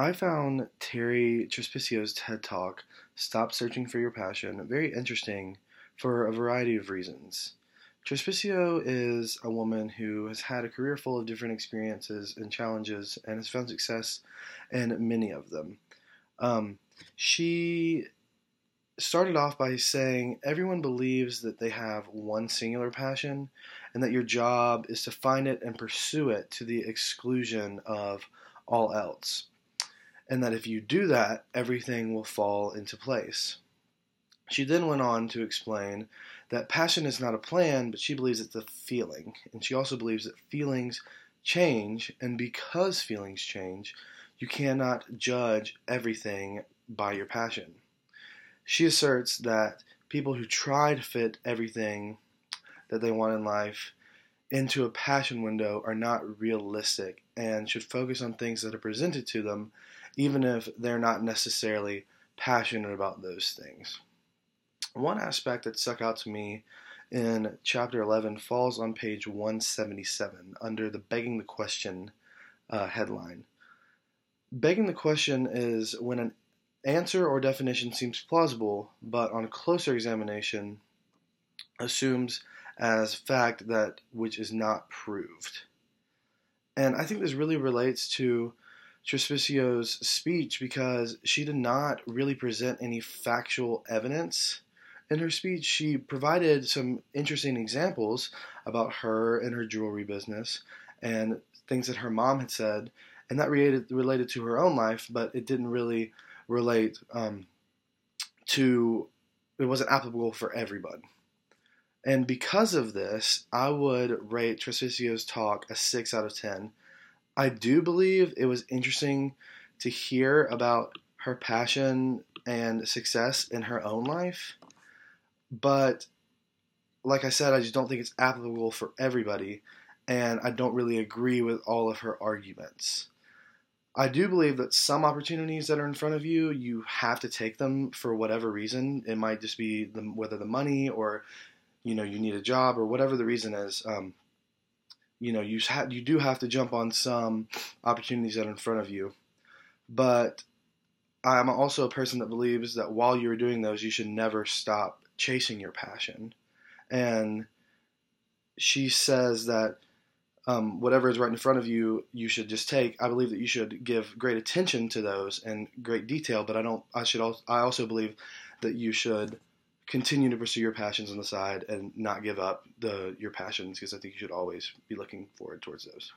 I found Terri Trespicio's TED Talk, Stop Searching for Your Passion, very interesting for a variety of reasons. Trespicio is a woman who has had a career full of different experiences and challenges and has found success in many of them. Um, she started off by saying everyone believes that they have one singular passion and that your job is to find it and pursue it to the exclusion of all else. And that if you do that, everything will fall into place. She then went on to explain that passion is not a plan, but she believes it's a feeling. And she also believes that feelings change, and because feelings change, you cannot judge everything by your passion. She asserts that people who try to fit everything that they want in life into a passion window are not realistic and should focus on things that are presented to them, even if they're not necessarily passionate about those things. One aspect that stuck out to me in chapter 11 falls on page 177 under the Begging the Question uh, headline. Begging the question is when an answer or definition seems plausible, but on closer examination assumes as fact that which is not proved. And I think this really relates to Trespicio's speech because she did not really present any factual evidence. In her speech, she provided some interesting examples about her and her jewelry business and things that her mom had said, and that related related to her own life, but it didn't really relate um, to it wasn't applicable for everybody. And because of this, I would rate Trespicio's talk a 6 out of 10. I do believe it was interesting to hear about her passion and success in her own life. But like I said, I just don't think it's applicable for everybody. And I don't really agree with all of her arguments. I do believe that some opportunities that are in front of you, you have to take them for whatever reason. It might just be the, whether the money or you know you need a job or whatever the reason is. Um, you know you ha- you do have to jump on some opportunities that are in front of you, but I'm also a person that believes that while you're doing those, you should never stop chasing your passion. And she says that um, whatever is right in front of you, you should just take. I believe that you should give great attention to those and great detail, but I don't. I should. Also, I also believe that you should continue to pursue your passions on the side and not give up the your passions because I think you should always be looking forward towards those.